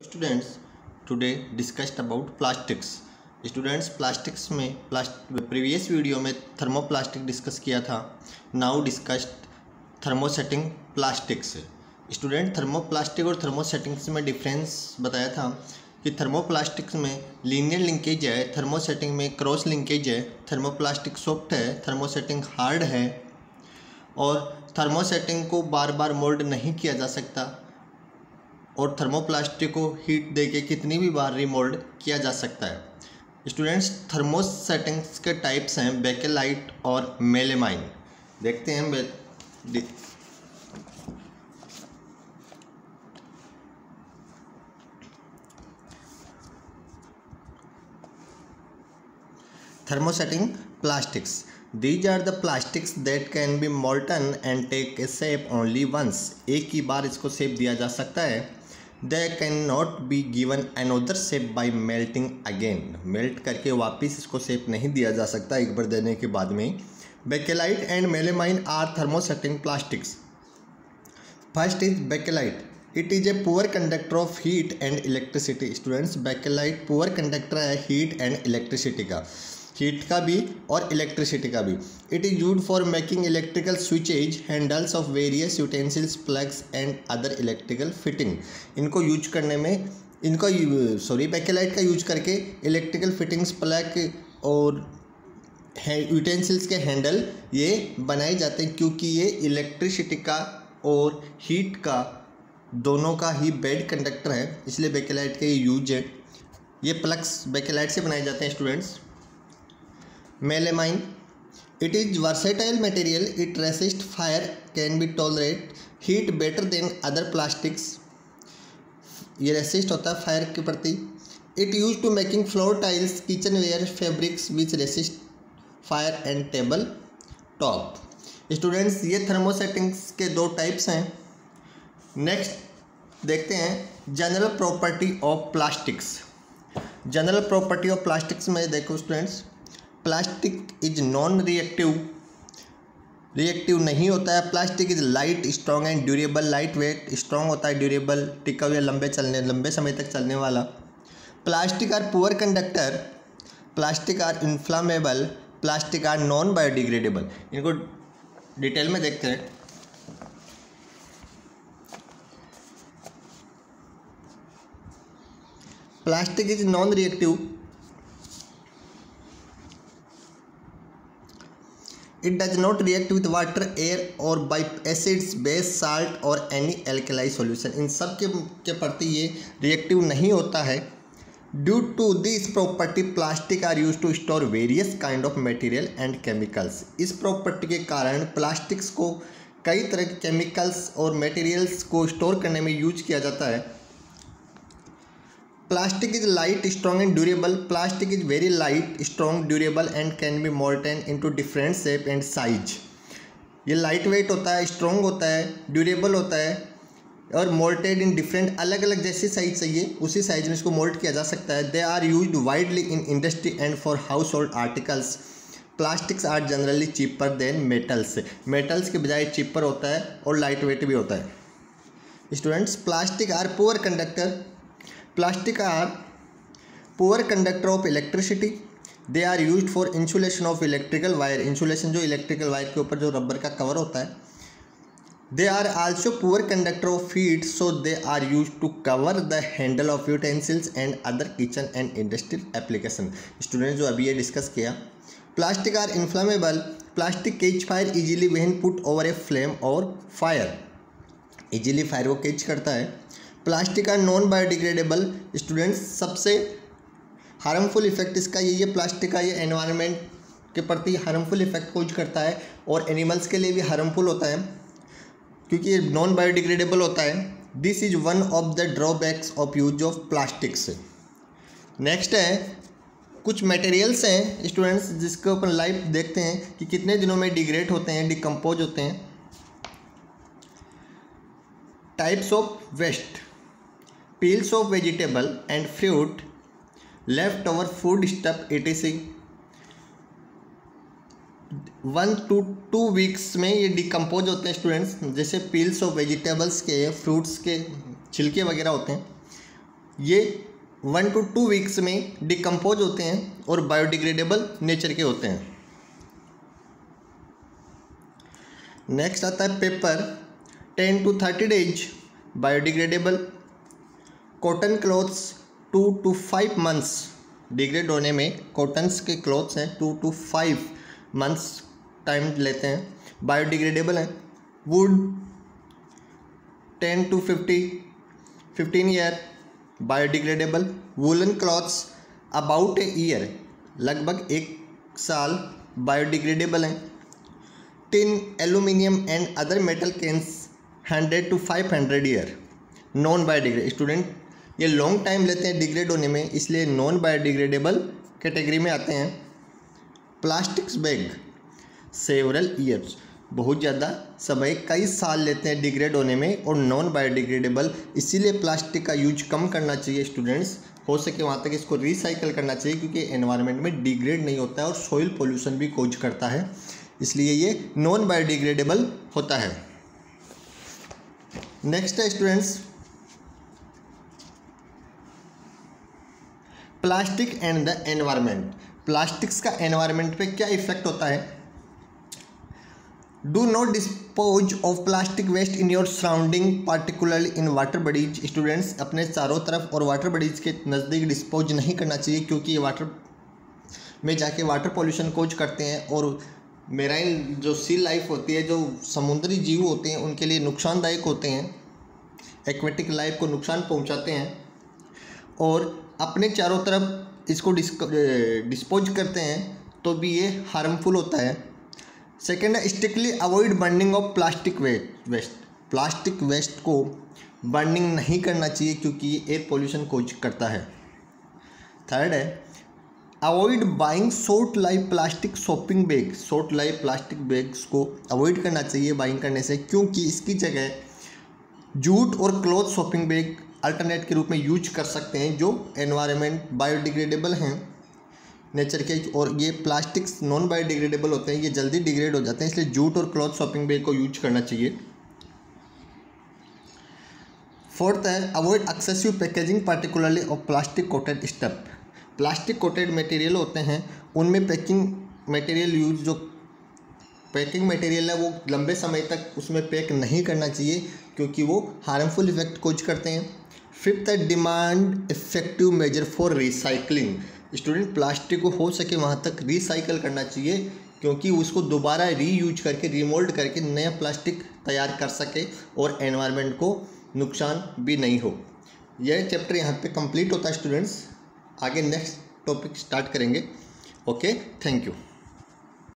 Students today discussed about plastics students plastics में प्लास्ट previous video में थर्मोप्लास्टिक डिस्कस किया था। Now discussed thermosetting plastics student thermoplastic और थर्मोसेटिंग्स में डिफरेंस बताया था कि थर्मोप्लास्टिक्स में लीनियर लिंकेज है थर्मोसेटिंग में क्रॉस लिंकेज है थर्मोप्लास्टिक सॉफ्ट है थर्मोसेटिंग हार्ड है और थर्मोसेटिंग को बार बार मोल्ड नहीं किया जा सकता। और थर्मोप्लास्टिक को हीट देके कितनी भी बार रिमोल्ड किया जा सकता है। स्टूडेंट्स थर्मोसेटिंग्स के टाइप्स हैं बेकेलाइट और मेलेमाइन देखते हैं thermosetting plastics these are the plastics that can be molten and take a shape only once एक ही बार इसको शेप दिया जा सकता है। They can not be given another shape by melting again melt करके वापस इसको सेप नहीं दिया जा सकता एक बार देने के बाद में। Bakelite and melamine are thermosetting plastics first is Bakelite it is a poor conductor of heat and electricity students Bakelite poor conductor है हीट एंड इलेक्ट्रिसिटी का। हीट का भी और इलेक्ट्रिसिटी का भी। It is use for making electrical switches handles of various utensils plugs and other electrical fitting इनको use करने में, इनको सॉरी बैकेलाइट का यूज़ करके इलेक्ट्रिकल फिटिंग्स प्लग और यूटेंसिल्स के हैंडल ये बनाए जाते हैं क्योंकि ये इलेक्ट्रिसिटी का और हीट का दोनों का ही बेड कंडक्टर है, इसलिए बेकेलाइट का ये यूज़ है। ये प्लग्स बेकेलाइट से बनाए जाते हैं students melamine it is versatile material. It resist fire, can be tolerate heat better than other plastics. ये रेसिस्ट होता है फायर के प्रति। It use to making floor tiles kitchen ware fabrics which resist fire and table top students ये thermosettings के दो types हैं। Next देखते हैं general property of plastics general property of plastics में देखो students plastic is non reactive. Reactive नहीं होता है। Plastic is light, strong and durable. Light weight, strong होता है, ड्यूरेबल टिका हुआ लंबे चलने, लंबे समय तक चलने वाला। Plastic are poor conductor. Plastic are inflammable plastic are non biodegradable इनको डिटेल में देखते हैं। Plastic is non reactive It does not react with water air और बाई एसिड्स बेस साल्ट और एनी alkali सोल्यूशन इन सब के के प्रति ये रिएक्टिव नहीं होता है। Due to this property plastic are use to store various kind of material and chemicals इस प्रॉपर्टी के कारण प्लास्टिक्स को कई तरह के केमिकल्स और मटेरियल्स को स्टोर करने में यूज़ किया जाता है। Plastic is light, strong and durable. Plastic is very light, strong, durable and can be molten into different shape and size. ये लाइट वेट होता है स्ट्रॉन्ग होता है ड्यूरेबल होता है और मोल्टेड इन डिफरेंट अलग अलग जैसी साइज़ चाहिए उसी साइज़ में इसको मोल्ट किया जा सकता है। They are use widely in industry and for household articles plastics are generally cheaper than metals metals के बजाय चीपर होता है और लाइट वेट भी होता है। Students plastic are poor conductor plastic are poor conductor of electricity they are use for insulation of electrical wire insulation जो electrical wire के ऊपर जो रबर का कवर होता है they are also poor conductor of feed so they are use to cover the handle of utensils and other kitchen and industrial application student जो अभी ये डिस्कस किया plastic are inflammable plastic catch fire easily when put over a flame और fire easily fire को catch करता है। Plastic are non biodegradable students सबसे harmful effect इसका ये ये प्लास्टिक का ये एनवायरनमेंट के प्रति हार्मफुल इफ़ेक्ट कोज करता है और एनिमल्स के लिए भी हार्मफुल होता है, क्योंकि ये नॉन बायोडिग्रेडेबल होता है। This is one of the drawbacks of use of plastics next है, कुछ मटेरियल्स हैं स्टूडेंट्स जिसके ऊपर लाइफ देखते हैं कि कितने दिनों में डिग्रेड होते हैं डिकम्पोज होते हैं। Types of waste peels of vegetable and fruit left over food stuff etc one to two weeks में ये डिकम्पोज होते हैं स्टूडेंट्स जैसे पील्स ऑफ़ वेजिटेबल्स के फ्रूट्स के, छिलके वगैरह होते हैं, ये वन टू टू वीक्स में डिकम्पोज होते हैं और बायोडिग्रेडेबल नेचर के होते हैं। नेक्स्ट आता है paper ten to thirty days biodegradable cotton clothes two to five months. Degrade होने में कॉटन्स के क्लॉथ्स हैं two to five months time लेते हैं। बायोडिग्रेडेबल हैं। Wood ten to fifty, fifteen year. Biodegradable. Woollen clothes about a year. लगभग एक साल बायोडिग्रेडेबल हैं। Tin aluminium and other metal cans hundred to five hundred year. Non biodegrade student ये long time लेते हैं डिग्रेड होने में, इसलिए नॉन बायोडिग्रेडेबल कैटेगरी में आते हैं। प्लास्टिक्स बैग सेवरल ईयर्स बहुत ज़्यादा समय कई साल लेते हैं डिग्रेड होने में और नॉन बायोडिग्रेडेबल इसीलिए प्लास्टिक का यूज़ कम करना चाहिए स्टूडेंट्स हो सके वहाँ तक इसको रिसाइकल करना चाहिए क्योंकि एनवायरनमेंट में डिग्रेड नहीं होता है और सॉइल पोल्यूशन भी कोज करता है। इसलिए ये नॉन बायोडिग्रेडेबल होता है। नेक्स्ट है students plastic and the environment plastics का एनवायरमेंट पे क्या इफ़ेक्ट होता है? Do not dispose of plastic waste in your surrounding particularly in water bodies students अपने चारों तरफ़ और वाटर बडीज के नज़दीक डिस्पोज नहीं करना चाहिए, क्योंकि ये वाटर में जाके वाटर पॉल्यूशन कोज करते हैं और मेराइन जो सी लाइफ होती है, जो समुद्री जीव होते हैं, उनके लिए नुकसानदायक होते हैं। एक्वेटिक लाइफ को नुकसान पहुंचाते हैं। और अपने चारों तरफ़ इसको डिस्पोज करते हैं तो भी ये हार्मफुल होता है। सेकेंड है strictly avoid burning of plastic waste plastic waste को बर्निंग नहीं करना चाहिए क्योंकि ये एयर पोल्यूशन कोज करता है। थर्ड है avoid buying short life plastic shopping bag short life plastic bags को अवॉइड करना चाहिए बाइंग करने से, क्योंकि इसकी जगह जूट और क्लॉथ शॉपिंग बैग अल्टरनेट के रूप में यूज़ कर सकते हैं जो एनवायरनमेंट बायोडिग्रेडेबल हैं नेचर के, और ये प्लास्टिक्स नॉन बायोडिग्रेडेबल होते हैं, ये जल्दी डिग्रेड हो जाते हैं, इसलिए जूट और क्लॉथ शॉपिंग बैग को यूज़ करना चाहिए। फोर्थ है avoid excessive packaging particularly of plastic coated stuff plastic coated material होते हैं, उनमें पैकिंग मटेरियल यूज़ जो पैकिंग मटेरियल है, वो लंबे समय तक उसमें पैक नहीं करना चाहिए, क्योंकि वो हार्मफुल इफ़ेक्ट कोच करते हैं। फिफ्थ है demand effective measure for recycling student plastic को हो सके वहाँ तक रिसाइकल करना चाहिए, क्योंकि उसको दोबारा रीयूज करके रिमोल्ड करके नया प्लास्टिक तैयार कर सके और एनवायरनमेंट को नुकसान भी नहीं हो। यह चैप्टर यहाँ पे कंप्लीट होता है स्टूडेंट्स आगे नेक्स्ट टॉपिक स्टार्ट करेंगे। Okay thank you